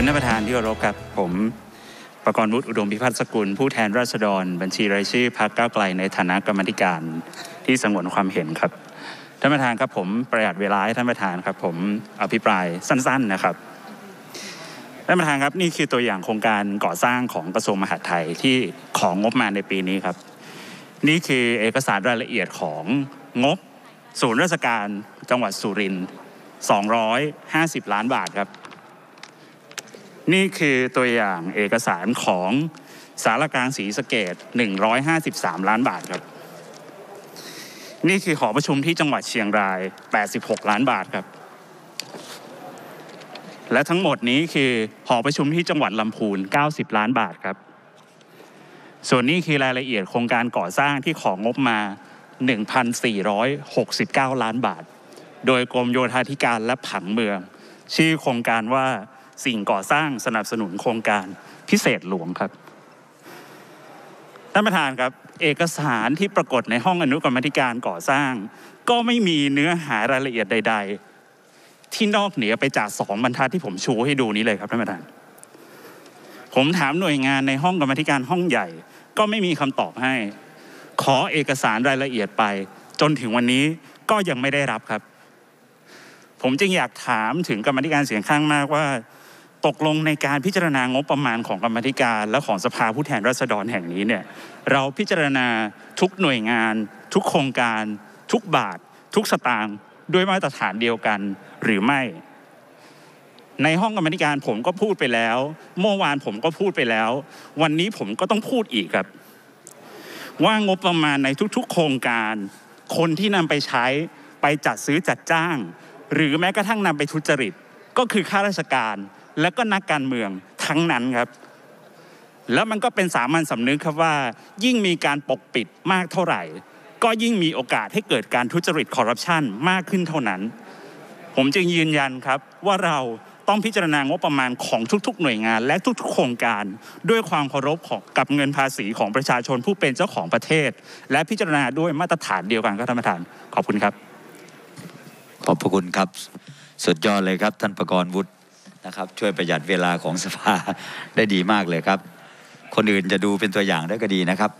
เคารพครับผมประกรณ์วุฒิอุดมพิพัฒน์สกุล ผู้แทนราษฎร บัญชีรายชื่อพรรคก้าวไกลในฐานะกรรมธิการที่สงวนความเห็นครับท่านประธานครับผมประหยัดเวลาให้ท่านประธานครับ ผมอภิปรายสั้น ๆนะครับท่านประธานครับนี่คือตัวอย่างโครงการก่อสร้างของกระทรวงมหาดไทยที่ของงบมาในปีนี้ครับ นี่คือเอกสารรายละเอียดของงบศูนย์ราชการจังหวัดสุรินทร์250 ล้านบาทครับ นี่คือตัวอย่างเอกสารของสารกลางศรีสะเกด153 ล้านบาทครับ นี่คือหอประชุมที่จังหวัดเชียงราย 86 ล้านบาทครับ และทั้งหมดนี้คือหอประชุมที่จังหวัดลำพูน 90 ล้านบาทครับ ส่วนนี้คือรายละเอียดโครงการก่อสร้างที่ของงบมา 1,469 ล้านบาท โดยกรมโยธาธิการและผังเมือง ชื่อโครงการว่า สิ่งก่อสร้างสนับสนุนโครงการพิเศษหลวงครับท่านประธานครับเอกสารที่ปรากฏในห้องอนุกรรมธิการก่อสร้าง ก็ไม่มีเนื้อหารายละเอียดใด ๆ ที่นอกเหนือไปจากสองบรรทัดที่ผมชูให้ดูนี้เลยครับท่านประธาน ผมถามหน่วยงานในห้องกรรมธิการห้องใหญ่ ก็ไม่มีคำตอบให้ ขอเอกสารรายละเอียดไป จนถึงวันนี้ก็ยังไม่ได้รับครับ ผมจึงอยากถามถึงกรรมธิการเสียงข้างมากว่า ตกลงในการพิจารณางบประมาณของกรรมธิการ และของสภาผู้แทนราษฎรแห่งนี้เนี่ยเราพิจารณาทุกหน่วยงาน ทุกโครงการ ทุกบาท ทุกสตางค์ด้วยมาตรฐานเดียวกันหรือไม่ ในห้องกรรมธิการผมก็พูดไปแล้ว เมื่อวานผมก็พูดไปแล้ว วันนี้ผมก็ต้องพูดอีกครับ ว่างบประมาณในทุกๆ โครงการ คนที่นำไปใช้ไปจัดซื้อจัดจ้าง หรือแม้กระทั่งนำไปทุจริตก็คือข้าราชการ และก็นักการเมืองทั้งนั้นครับ แล้วมันก็เป็นสามัญสำนึกครับว่า ยิ่งมีการปกปิดมากเท่าไหร่ ก็ยิ่งมีโอกาสให้เกิดการทุจริตคอร์รัปชันมากขึ้นเท่านั้น ผมจึงยืนยันครับว่าเราต้องพิจารณางบประมาณของทุกๆ หน่วยงาน และทุกๆ โครงการ ด้วยความเคารพของกับเงินภาษีของประชาชนผู้เป็นเจ้าของประเทศ และพิจารณาด้วยมาตรฐานเดียวกันครับท่านประธาน ขอบคุณครับ ขอบพระคุณครับ สุดยอดเลยครับท่านประกรณ์วุฒิ นะครับ ช่วยประหยัดเวลาของสภาได้ดีมากเลยครับ คนอื่นจะดูเป็นตัวอย่างได้ก็ดีนะครับ